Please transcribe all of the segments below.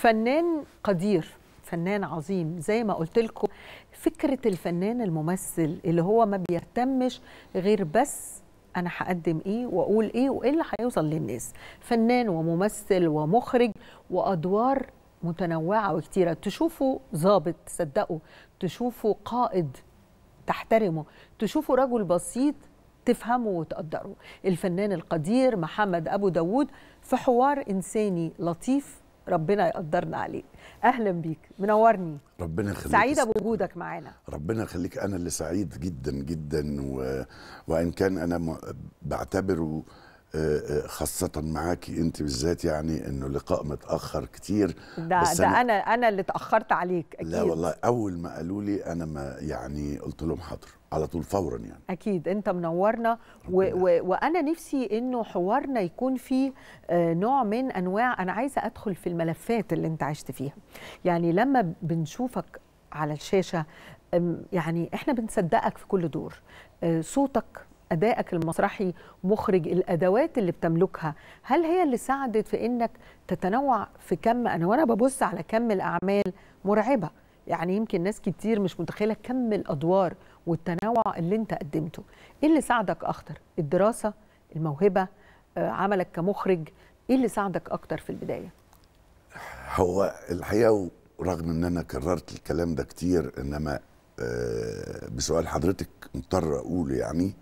فنان قدير فنان عظيم زي ما قلت لكم فكرة الفنان الممثل اللي هو ما بيهتمش غير بس أنا هقدم إيه وأقول إيه وإيه اللي هيوصل للناس. فنان وممثل ومخرج وأدوار متنوعة وكتيرة. تشوفوا ظابط تصدقوا تشوفوا قائد تحترمه. تشوفوا رجل بسيط تفهمه وتقدره. الفنان القدير محمد أبو داوود في حوار إنساني لطيف ربنا يقدرنا عليه. أهلا بيك. منورني. ربنا يخليك. سعيدة بوجودك معانا. ربنا يخليك. أنا اللي سعيد جدا جدا و... وإن كان أنا. بعتبره خاصة معاكي انت بالذات يعني إنه لقاء متأخر كتير ده بس ده أنا- أنا اللي اتأخرت عليك أكيد. لا والله أول ما قالوا لي أنا ما يعني قلت لهم حاضر على طول فورا يعني. أكيد أنت منورنا و و وأنا نفسي إنه حوارنا يكون فيه آه، نوع من أنواع أنا عايزة أدخل في الملفات اللي أنت عشت فيها. يعني لما بنشوفك على الشاشة يعني إحنا بنصدقك في كل دور آه، صوتك أدائك المسرحي مخرج الأدوات اللي بتملكها. هل هي اللي ساعدت في إنك تتنوع في كم أنا وأنا ببص على كم الأعمال مرعبة؟ يعني يمكن ناس كتير مش متخيلة كم الأدوار والتنوع اللي أنت قدمته. إيه اللي ساعدك أكتر؟ الدراسة الموهبة آه، عملك كمخرج؟ إيه اللي ساعدك أكتر في البداية؟ هو الحقيقة رغم إن أنا كررت الكلام ده كتير إنما آه، بسؤال حضرتك مضطر أقول يعني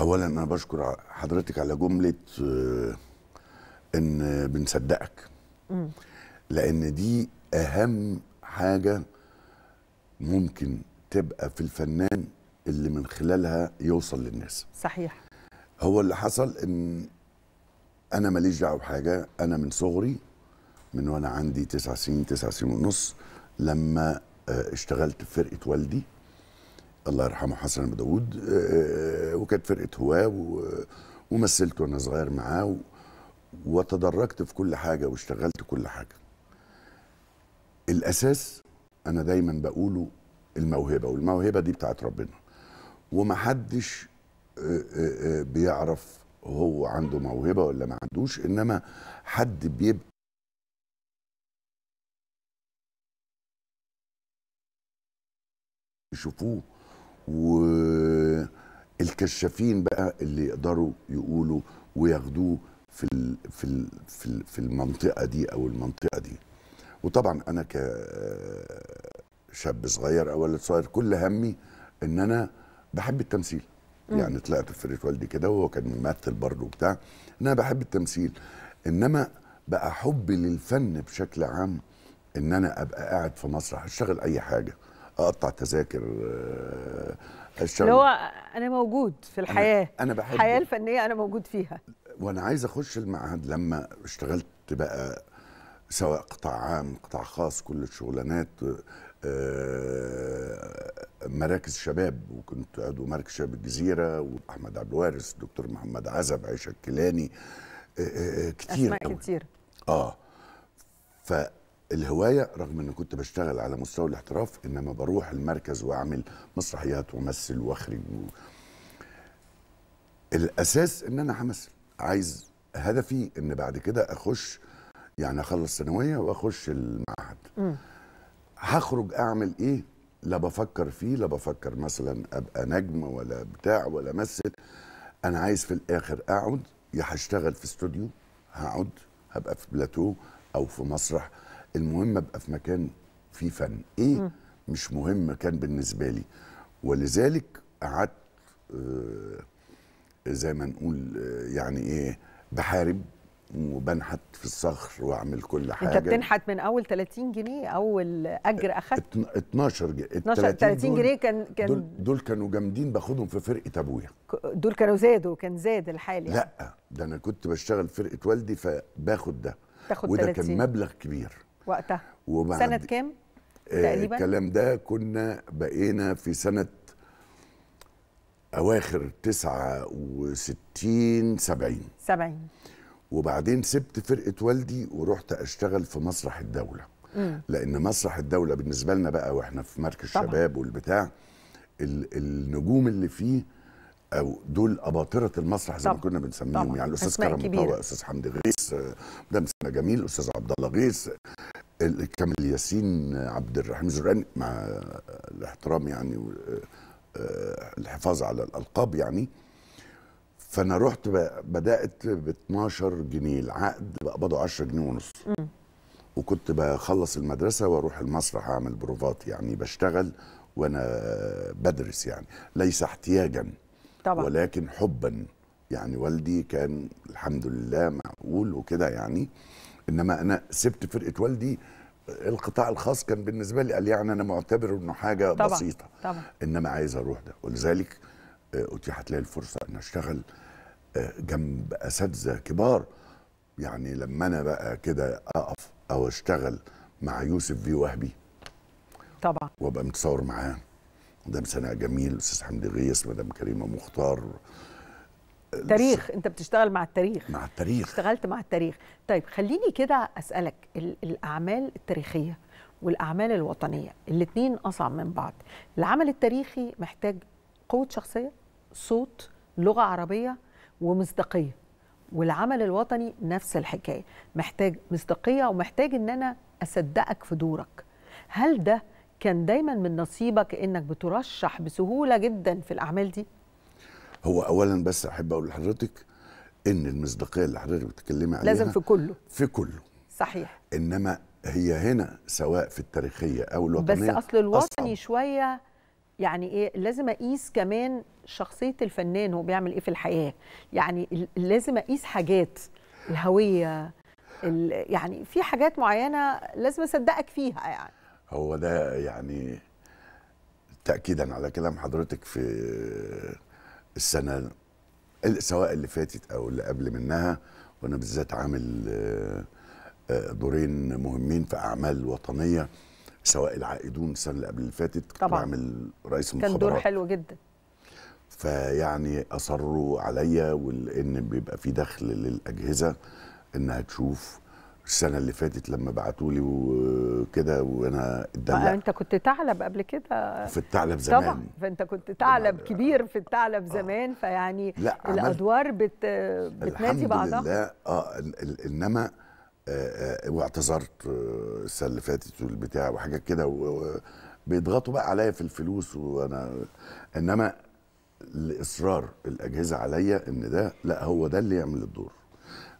اولا أنا بشكر حضرتك على جملة آه، إن بنصدقك. لأن دي أهم حاجة ممكن تبقى في الفنان اللي من خلالها يوصل للناس. صحيح. هو اللي حصل إن أنا ماليش دعوة بحاجة. أنا من صغري من وأنا عندي تسع سنين تسع سنين ونص لما آه، اشتغلت في فرقة والدي الله يرحمه حسن أبو داوود آه، وكانت فرقة هواه ومثلت وأنا صغير معاه وتدرجت في كل حاجة واشتغلت كل حاجة. الأساس أنا دايما بقوله الموهبة والموهبة دي بتاعت ربنا. ومحدش آه، آه، آه، بيعرف هو عنده موهبة ولا ما عندوش إنما حد بيبقى يشوفوه. والكشافين بقى اللي يقدروا يقولوا وياخدوه في ال في ال في ال في المنطقة دي أو المنطقة دي. وطبعا أنا كشاب صغير أو ولد صغير كل همي إن أنا بحب التمثيل. يعني طلعت في فرقه والدي كده وهو كان ممثل برضه وبتاع. إن أنا بحب التمثيل. إنما بقى حبي للفن بشكل عام إن أنا أبقى قاعد في مسرح أشتغل أي حاجة. أقطع تذاكر آه، اللي هو أنا موجود في الحياة. أنا بحب- الحياة الفنية أنا موجود فيها. وأنا عايز أخش المعهد لما اشتغلت بقى سواء قطاع عام قطاع خاص كل الشغلانات آه، مراكز شباب وكنت عضو مركز شباب الجزيرة وأحمد عبد الوارث دكتور محمد عزب عائشه الكيلاني آه، كتير أسماء. كتير. آه. فالهوايه رغم ان كنت بشتغل على مستوى الاحتراف إنما بروح المركز وأعمل مسرحيات وامثل وأخرج و... الأساس إن أنا همثل. عايز هدفي إن بعد كده أخش يعني أخلص ثانوية وأخش المعهد. هخرج أعمل إيه؟ لا بفكر فيه لا بفكر مثلا أبقى نجم ولا بتاع ولا أمثل. أنا عايز في الآخر أقعد يا هشتغل في استوديو هقعد هبقى في بلاتو أو في مسرح. المهم أبقى في مكان فيه فن. إيه مش مهم كان بالنسبة لي. ولذلك قعدت آه، زي ما نقول آه، يعني إيه بحارب وبنحت في الصخر وأعمل كل حاجة. انت بتنحت من أول 30 جنيه أول أجر أخدت؟ اتن- 12 جنيه. 12 30 جنيه كان دول, كان دول كانوا جامدين باخدهم في فرقة أبويا. دول كانوا زادوا كان زاد الحال يعني. لأ ده أنا كنت بشتغل في فرقة والدي فباخد ده. تاخد وده 30 كان مبلغ كبير. وقتها. وبعد سنة كام آه، تقريبا؟ الكلام ده كنا بقينا في سنة أواخر 69 70 70 وبعدين سبت فرقة والدي ورحت أشتغل في مسرح الدولة. لأن مسرح الدولة بالنسبة لنا بقى وإحنا في مركز طبعا. شباب والبتاع ال- النجوم اللي فيه أو دول أباطرة المسرح زي ما. كنا بنسميهم طبعا. يعني الأستاذ كرم. طه أستاذ حمدي غيث مدام سنه جميل الاستاذ عبد الله غيث كامل ياسين عبد الرحيم زرقاني مع الاحترام يعني آه، الحفاظ على الألقاب يعني فأنا رحت بدأت ب 12 جنيه العقد بقبضه 10 جنيه ونص وكنت بخلص المدرسة وأروح المسرح أعمل بروفات يعني بشتغل وأنا بدرس يعني ليس احتياجا طبعا. ولكن حبا. يعني والدي كان الحمد لله معقول وكده يعني. إنما أنا سبت فرقة والدي. القطاع الخاص كان بالنسبة لي قال يعني أنا معتبر إنه حاجة طبعا بسيطة. طبعا. إنما عايز أروح ده. ولذلك آه، أتيحت لي الفرصة إن أشتغل آه، جنب أساتذة كبار. يعني لما أنا بقى كده أقف أو أشتغل مع يوسف في وهبي. طبعا. وأبقى متصور معاه. مدام سناء جميل أستاذ حمدي غيث مدام كريمة مختار. تاريخ أنت بتشتغل مع التاريخ. مع التاريخ. اشتغلت مع التاريخ. طيب خليني كده أسألك ال- الأعمال التاريخية والأعمال الوطنية الاثنين أصعب من بعض. العمل التاريخي محتاج قوة شخصية صوت لغة عربية ومصداقية. والعمل الوطني نفس الحكاية محتاج مصداقية ومحتاج إن أنا أصدقك في دورك. هل ده كان دايما من نصيبك إنك بترشح بسهولة جدا في الأعمال دي؟ هو اولا بس أحب أقول لحضرتك إن المصداقية اللي حضرتك بتتكلمي عليها لازم في كله. في كله. صحيح. إنما هي هنا سواء في التاريخية أو بس الوطنيه أصل الوطني أصعب. شوية يعني إيه لازم أقيس كمان شخصية الفنان هو بيعمل إيه في الحياة. يعني لازم أقيس حاجات الهوية ال- يعني في حاجات معينة لازم أصدقك فيها يعني. هو ده يعني تاكيدا على كلام حضرتك في السنة ال- سواء اللي فاتت أو اللي قبل منها وأنا بالذات عامل آه، آه، دورين مهمين في أعمال وطنية سواء العائدون السنة اللي قبل اللي فاتت كنت طبعاً. بعمل رئيس كان دور المخابرات حلو جدا فيعني أصروا عليا وان بيبقى في دخل للأجهزة إنها تشوف السنة اللي فاتت لما بعتوا لي وكده وأنا اتدلعت. أنت كنت ثعلب قبل كده. في الثعلب زمان. طبعا فأنت كنت ثعلب. كبير في الثعلب زمان فيعني لا الأدوار بت بتنادي الحمد بعضها. لله. آه إنما آه، آه، واعتذرت آه، السنة اللي فاتت والبتاع وحاجات كده بيضغطوا بقى عليا في الفلوس وأنا إنما لاصرار الأجهزة عليا إن ده لا هو ده اللي يعمل الدور.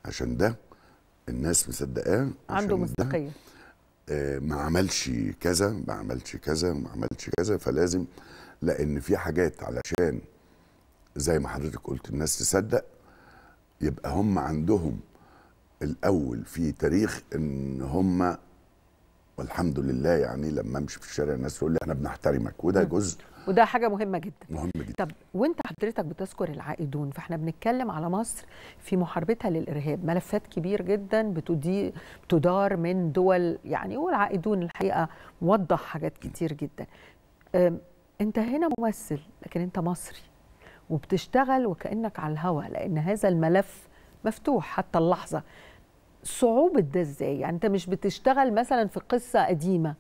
عشان ده الناس مصدقاه عنده مصداقية. آه، ما عملش كذا ما عملش كذا ما عملش كذا فلازم لأن في حاجات علشان زي ما حضرتك قلت الناس تصدق يبقى هم عندهم الأول في تاريخ إن هم والحمد لله يعني لما امشي في الشارع الناس تقول لي إحنا بنحترمك وده جزء وده حاجة مهمة جدا. مهم جدا. طب وانت حضرتك بتذكر العائدون فاحنا بنتكلم على مصر في محاربتها للإرهاب ملفات كبير جدا بتدي تدار من دول يعني والعائدون الحقيقة وضح حاجات كتير جدا. انت هنا ممثل لكن انت مصري وبتشتغل وكأنك على الهوا لأن هذا الملف مفتوح حتى اللحظة. صعوبة ده إزاي؟ يعني أنت مش بتشتغل مثلا في قصة قديمة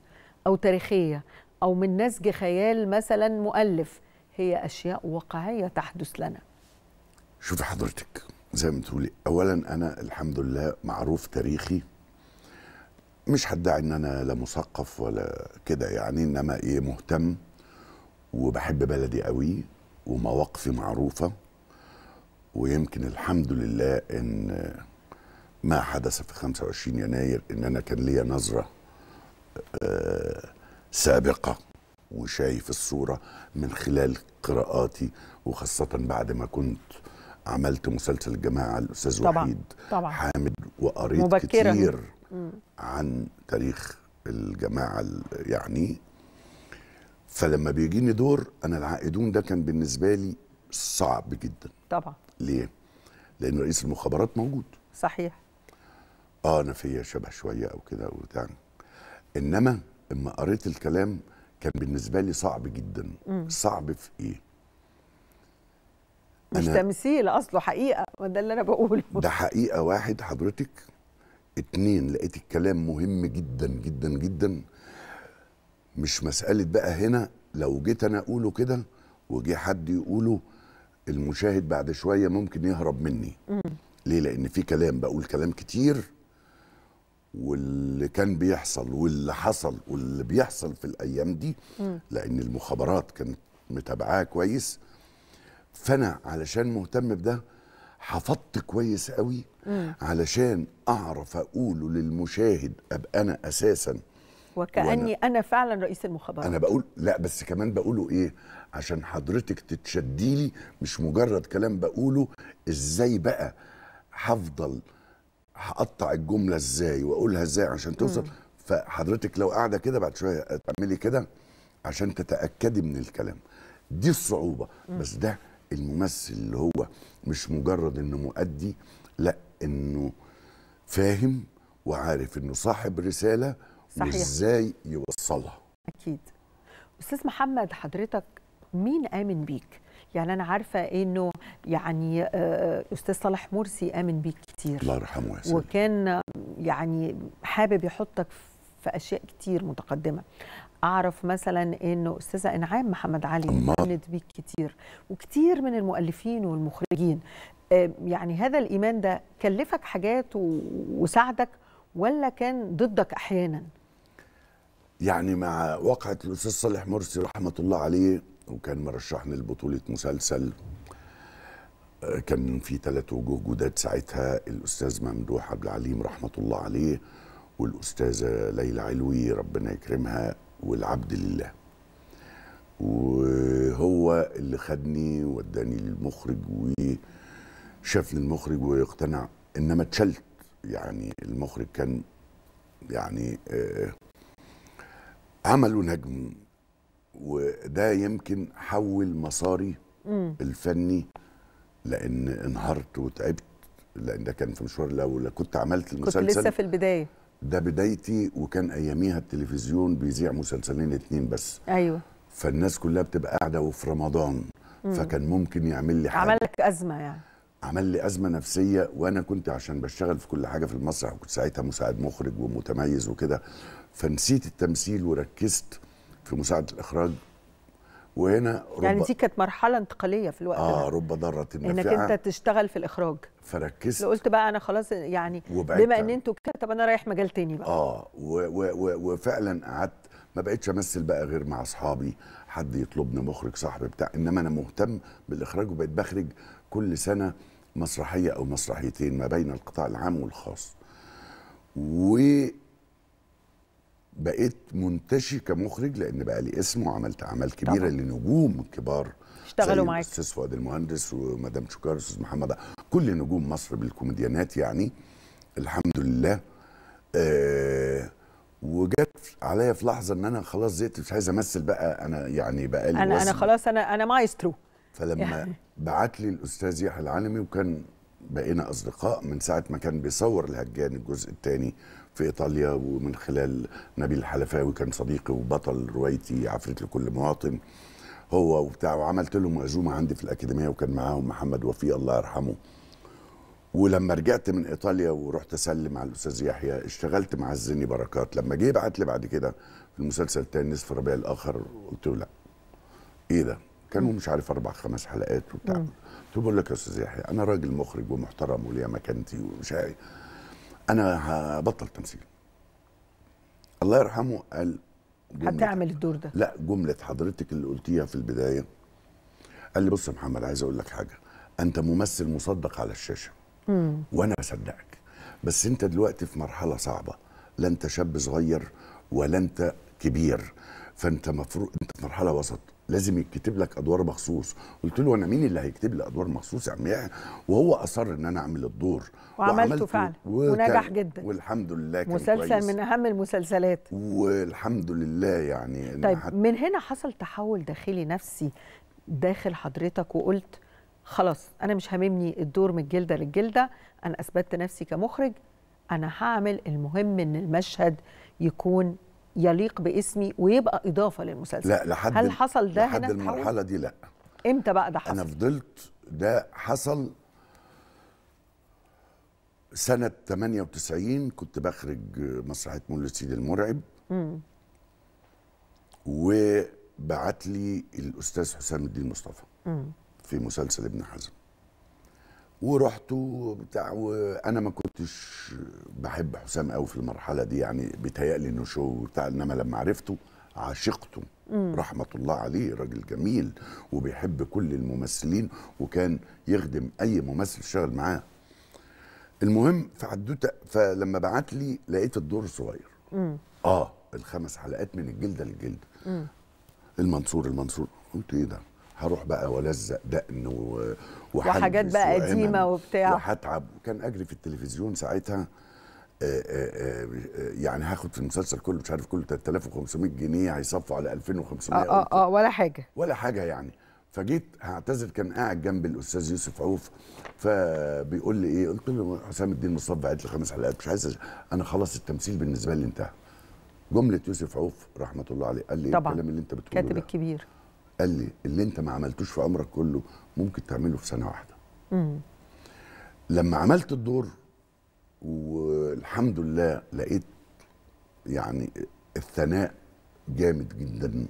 أو تاريخية أو من نسج خيال مثلا مؤلف هي أشياء واقعية تحدث لنا. شوفي حضرتك زي ما تقولي اولا أنا الحمد لله معروف تاريخي. مش هدعي إن أنا لا مثقف ولا كده يعني إنما إيه مهتم وبحب بلدي قوي ومواقفي معروفة. ويمكن الحمد لله إن ما حدث في 25 يناير ان أنا كان ليا نظرة آه، سابقة وشايف الصورة من خلال قراءاتي وخاصة بعد ما كنت عملت مسلسل الجماعة الأستاذ طبعاً، وحيد طبعاً. حامد وقريت مبكراً. كتير عن تاريخ الجماعة ال- يعني فلما بيجيني دور أنا العائدون ده كان بالنسبة لي صعب جدا طبعا ليه؟ لأن رئيس المخابرات موجود صحيح آه أنا فيا شبه شوية أو كده وبتاع. إنما اما قريت الكلام كان بالنسبة لي صعب جدا. صعب في إيه؟ مش تمثيل أصله حقيقة. وده اللي أنا بقوله. ده حقيقة. واحد حضرتك. اتنين لقيت الكلام مهم جدا جدا جدا. مش مسألة بقى هنا لو جيت أنا أقوله كده وجي حد يقوله المشاهد بعد شوية ممكن يهرب مني. ليه؟ لأن في كلام بقول كلام كتير. واللي كان بيحصل واللي حصل واللي بيحصل في الأيام دي لأن المخابرات كانت متابعاه كويس. فأنا علشان مهتم بده حفظت كويس قوي علشان أعرف أقوله للمشاهد أبقى أنا أساسا. وكأني أنا فعلا رئيس المخابرات. أنا بقول لا بس كمان بقوله إيه؟ عشان حضرتك تتشدي لي مش مجرد كلام بقوله إزاي بقى هفضل هقطع الجملة إزاي وأقولها إزاي عشان توصل؟ فحضرتك لو قاعدة كده بعد شوية تعملي كده عشان تتأكدي من الكلام. دي الصعوبة. بس ده الممثل اللي هو مش مجرد إنه مؤدي لأ إنه فاهم وعارف إنه صاحب رسالة صحيح. وإزاي يوصلها. أكيد. أستاذ محمد حضرتك مين آمن بيك؟ يعني أنا عارفة إنه يعني آه، أستاذ صالح مرسي آمن بيك كتير. الله يرحمه يا وكان يعني حابب يحطك في أشياء كتير متقدمة. أعرف مثلا إنه أستاذة إنعام محمد علي. آمنت بيك كتير. وكتير من المؤلفين والمخرجين. آه، يعني هذا الإيمان ده كلفك حاجات وساعدك ولا كان ضدك أحيانا؟ يعني مع وقعة الأستاذ صالح مرسي رحمة الله عليه وكان مرشحني لبطولة مسلسل آه، كان في ثلاث وجوه جداد ساعتها الأستاذ ممدوح عبد العليم رحمة الله عليه والأستاذة ليلى علوي ربنا يكرمها والعبد لله. وهو اللي خدني وداني للمخرج وشافني المخرج واقتنع إنما اتشلت. يعني المخرج كان يعني آه عملوا نجم. وده يمكن حول مساري الفني لأن انهارت وتعبت لأن ده كان في مشوار لو كنت عملت كنت لسه المسلسل في البداية. ده بدايتي وكان أياميها التلفزيون بيذيع مسلسلين اتنين بس. أيوه. فالناس كلها بتبقى قاعدة وفي رمضان فكان ممكن يعمل لي حاجة. عمل لك أزمة يعني. عمل لي أزمة نفسية وأنا كنت عشان بشتغل في كل حاجة في المسرح وكنت ساعتها مساعد مخرج ومتميز وكده فنسيت التمثيل وركزت في مساعدة الإخراج. وهنا رب يعني دي كانت مرحلة انتقالية في الوقت آه رب إنك نافعة. أنت تشتغل في الإخراج. فركزت. قلت بقى أنا خلاص يعني بما إن أنتوا كده طب أنا رايح مجال تاني بقى. آه و و و وفعلا قعدت. ما بقتش أمثل بقى غير مع أصحابي. حد يطلبني مخرج صاحبي بتاع. إنما أنا مهتم بالإخراج وبقيت بخرج كل سنة مسرحية أو مسرحيتين ما بين القطاع العام والخاص. و بقيت منتشي كمخرج لأن بقى لي اسم وعملت أعمال كبيرة طبعاً. لنجوم كبار اشتغلوا معاك. الأستاذ فؤاد المهندس ومدام شويكار الأستاذ محمد كل نجوم مصر بالكوميديانات يعني الحمد لله آه وجت عليا في لحظة إن أنا خلاص زهقت مش عايز أمثل بقى أنا يعني بقى لي أنا أنا. خلاص أنا أنا مايسترو فلما يعني. بعت لي الأستاذ يحيى العلمي وكان بقينا أصدقاء من ساعة ما كان بيصور الهجان الجزء الثاني في إيطاليا ومن خلال نبيل الحلفاوي كان صديقي وبطل روايتي عفريت لكل مواطن. هو وبتاع وعملت لهم عزومه عندي في الأكاديمية وكان معاهم محمد وفي الله يرحمه. ولما رجعت من إيطاليا ورحت أسلم على الأستاذ يحيى اشتغلت مع الزني بركات. لما جه بعت لي بعد كده في المسلسل التاني نصف الربيع الآخر قلت له لا. إيه ده؟ كانوا مش عارف أربع خمس حلقات وبتاع. قلت له بقول لك يا أستاذ يحيى أنا راجل مخرج ومحترم وليا مكانتي ومش عارف أنا هبطل تمثيل. الله يرحمه قال هتعمل الدور ده. لا جملة حضرتك اللي قلتيها في البداية. قال لي بص يا محمد عايز أقول لك حاجة. أنت ممثل مصدق على الشاشة. وأنا بصدقك بس أنت دلوقتي في مرحلة صعبة. لا أنت شاب صغير ولا أنت كبير. فأنت مفروض أنت في مرحلة وسط. لازم يتكتب لك أدوار مخصوص. قلت له أنا مين اللي هيكتب لي أدوار مخصوص؟ يا عم يحيى وهو أصر إن أنا أعمل الدور. وعملته وعملته فعلا، ونجح جدا. والحمد لله كان مسلسل كويس. من أهم المسلسلات. والحمد لله يعني طيب حتى من هنا حصل تحول داخلي نفسي داخل حضرتك وقلت خلاص أنا مش هاممني الدور من الجلده للجلده أنا أثبتت نفسي كمخرج أنا هعمل المهم إن المشهد يكون يليق باسمي ويبقى إضافة للمسلسل. لا لحد هل حصل ده لحد هنا؟ المرحلة دي لا. إمتى بقى ده أنا حصل فضلت ده حصل سنة 98 كنت بخرج مسرحية مولد سيدي المرعب. وبعت لي الأستاذ حسام الدين مصطفى في مسلسل ابن حزم. ورحت وبتاع وأنا ما كنتش بحب حسام قوي في المرحلة دي يعني بيتهيألي إنه شو بتاع إنما لما عرفته عشقته رحمة الله عليه راجل جميل وبيحب كل الممثلين وكان يخدم أي ممثل اشتغل معاه. المهم فعدوته فلما بعت لي لقيت الدور صغير. آه الخمس حلقات من الجلدة للجلد المنصور المنصور قلت إيه ده؟ هروح بقى والزق دقن وحاجات بقى قديمة وبتاع. وهتعب. كان أجري في التلفزيون ساعتها آه، آه، آه، يعني هاخد في المسلسل كله مش عارف كله 3500 جنيه هيصفوا على 2500 آه آه ولا حاجة. ولا حاجة يعني. فجيت هعتذر كان قاعد جنبي الأستاذ يوسف عوف فبيقول لي إيه قلت له حسام الدين مصطفى بعت لي خمس حلقات مش عايز أنا خلاص التمثيل بالنسبة لي انتهى. جملة يوسف عوف رحمة الله عليه قال لي إيه طبعا. الكلام اللي أنت بتقوله كاتب ده؟ الكبير. قال لي اللي انت ما عملتوش في عمرك كله ممكن تعمله في سنة واحدة. لما عملت الدور والحمد لله لقيت يعني الثناء جامد جدا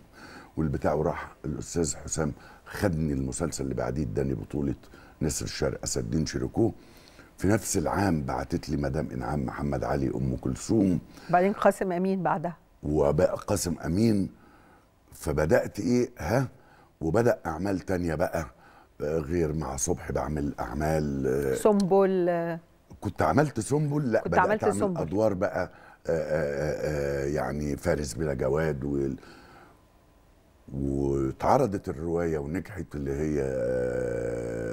والبتاع وراح الأستاذ حسام خدني المسلسل اللي بعديه اداني بطولة نسر الشرق اسد الدين شيركو. في نفس العام بعتت لي مدام إنعام محمد علي أم كلثوم. بعدين قاسم أمين بعدها. وبقى قاسم أمين. فبدأت إيه؟ ها؟ وبدأ أعمال تانية بقى آه، غير مع صبحي بعمل أعمال آه، سنبل. كنت عملت سنبل؟ لا كنت بدأت عملت أعمل سنبل. أدوار بقى آه، يعني فارس بلا جواد وال- واتعرضت الرواية ونجحت اللي هي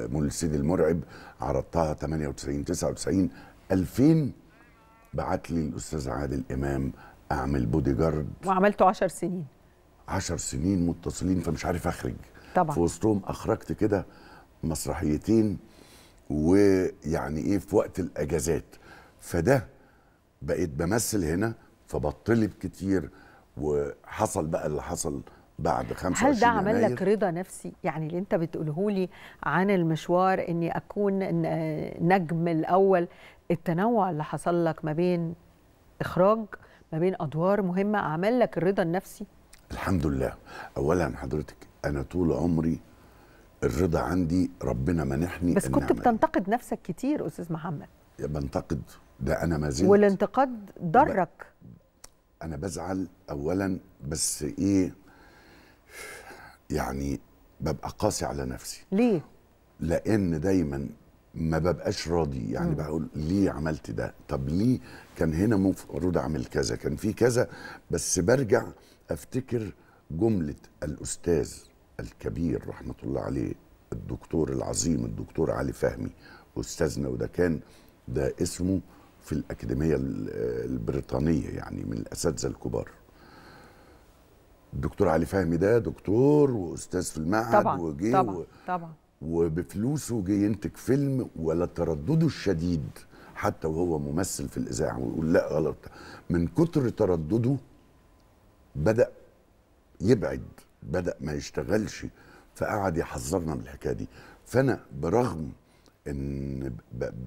مول السيد المرعب. عرضتها 98 99 2000 بعت لي الأستاذ عادل إمام أعمل بودي جارد. وعملته 10 سنين. عشر سنين متصلين فمش عارف أخرج. طبعا. في وسطهم أخرجت كده مسرحيتين ويعني إيه في وقت الإجازات. فده بقيت بمثل هنا فبطلب كتير وحصل بقى اللي حصل بعد 25 هل ده عمل. لك رضا نفسي؟ يعني اللي أنت بتقوله لي عن المشوار إني أكون نجم الأول. التنوع اللي حصل لك ما بين إخراج ما بين أدوار مهمة عمل لك الرضا النفسي؟ الحمد لله. اولا حضرتك أنا طول عمري الرضا عندي ربنا منحني بس كنت. بتنتقد نفسك كتير أستاذ محمد. بنتقد ده أنا ما زلت. والانتقاد ضرك. أنا بزعل اولا بس إيه يعني ببقى قاسي على نفسي. ليه؟ لأن دايما ما ببقاش راضي. يعني بقول ليه عملت ده؟ طب ليه كان هنا المفروض أعمل كذا؟ كان في كذا بس برجع أفتكر جملة الأستاذ الكبير رحمة الله عليه الدكتور العظيم الدكتور علي فهمي أستاذنا وده كان ده اسمه في الأكاديمية ال- البريطانية يعني من الأساتذة الكبار. الدكتور علي فهمي ده دكتور وأستاذ في المعهد طبعا وجه طبعا و- طبعا. وبفلوسه جه ينتج فيلم ولا تردده الشديد حتى وهو ممثل في الإذاعة ويقول لا غلط من كتر تردده بدأ يبعد بدأ ما يشتغلش فقعد يحذرنا من الحكاية دي. فأنا برغم إن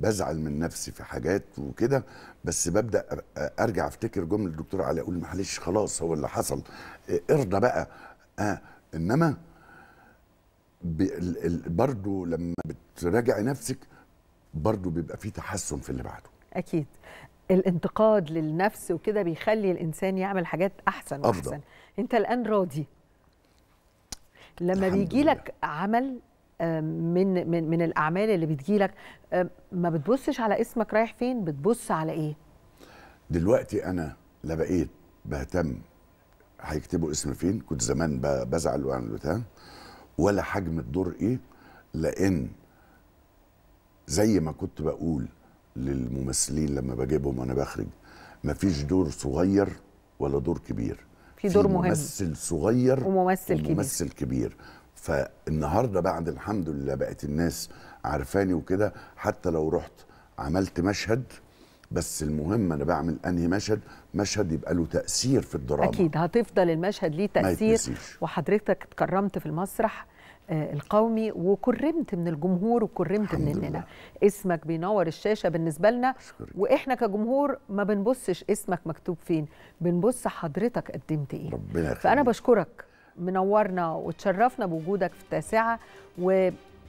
بزعل من نفسي في حاجات وكده بس ببدأ أرجع أفتكر جملة الدكتور علي أقول معلش خلاص هو اللي حصل. ارضى بقى. آه إنما برضو لما بتراجعي نفسك برضو بيبقى في تحسن في اللي بعده. أكيد. الانتقاد للنفس وكده بيخلي الإنسان يعمل حاجات أحسن أفضل. وأحسن أنت الآن راضي لما بيجي. لك عمل آم، من من من الأعمال اللي بتجي لك ما بتبصش على اسمك رايح فين بتبص على إيه دلوقتي أنا لا بقيت بهتم هيكتبوا اسمي فين كنت زمان بزعل وأعمل بتاع ولا حجم الدور إيه لأن زي ما كنت بقول للممثلين لما بجيبهم وأنا بخرج. مفيش دور صغير ولا دور كبير. في دور مهم. ممثل صغير وممثل كبير. وممثل كبير. فالنهاردة بعد الحمد لله بقت الناس عارفاني وكده. حتى لو رحت عملت مشهد بس المهم أنا بعمل أنهي مشهد مشهد يبقى له تأثير في الدراما. أكيد هتفضل المشهد ليه تأثير. وحضرتك اتكرمت في المسرح. القومي وكرمت من الجمهور وكرمت مننا. اسمك بينور الشاشة بالنسبة لنا. وإحنا كجمهور ما بنبصش اسمك مكتوب فين بنبص حضرتك قدمت إيه. ربنا فأنا. بشكرك منورنا وتشرفنا بوجودك في التاسعة.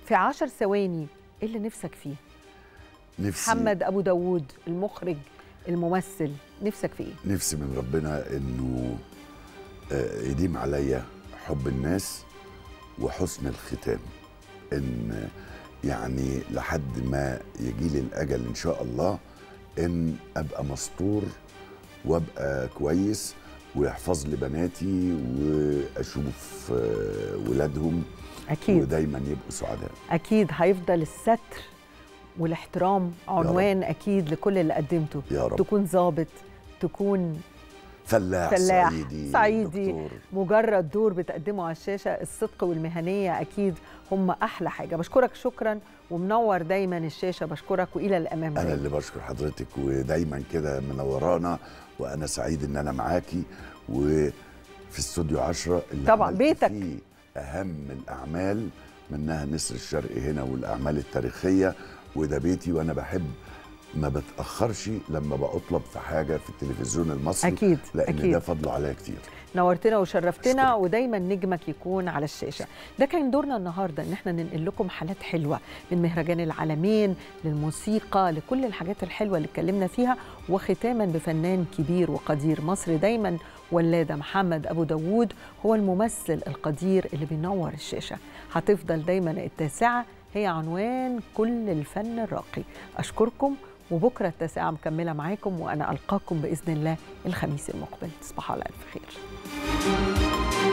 في عشر ثواني إيه اللي نفسك فيه؟ نفسي. محمد أبو داوود المخرج الممثل نفسك في إيه؟ نفسي من ربنا إنه آه، يديم عليا حب الناس وحسن الختام. إن يعني لحد ما يجي لي الأجل إن شاء الله إن أبقى مستور وأبقى كويس ويحفظ لي بناتي وأشوف آه، ولادهم أكيد. ودايما يبقوا سعداء. أكيد هيفضل الستر والاحترام عنوان أكيد لكل اللي قدمته. يا رب. تكون ظابط تكون فلاح, فلاح، صعيدي صعيدي. دكتور. مجرد دور بتقدمه على الشاشة الصدق والمهنية أكيد هم أحلى حاجة بشكرك شكرا ومنور دايما الشاشة بشكرك وإلى الأمام أنا اللي بشكر حضرتك ودايما كده منورانا وأنا سعيد إن أنا معاكي وفي استوديو 10 اللي طبعاً، بيتك. فيه أهم الأعمال منها نسر الشرق هنا والأعمال التاريخية وده بيتي وأنا بحب ما بتأخرش لما بطلب في حاجة في التلفزيون المصري أكيد، لأن أكيد. ده فضله عليا كتير نورتنا وشرفتنا أشكرك. ودايما نجمك يكون على الشاشة ده كان دورنا النهارده إن إحنا ننقل لكم حالات حلوة من مهرجان العالمين للموسيقى لكل الحاجات الحلوة اللي اتكلمنا فيها وختاما بفنان كبير وقدير مصر دايما ولاده محمد أبو داوود هو الممثل القدير اللي بينور الشاشة هتفضل دايما التاسعة هي عنوان كل الفن الراقي أشكركم وبكرة التاسعة مكملة معاكم وأنا ألقاكم بإذن الله الخميس المقبل. تصبحوا على ألف خير.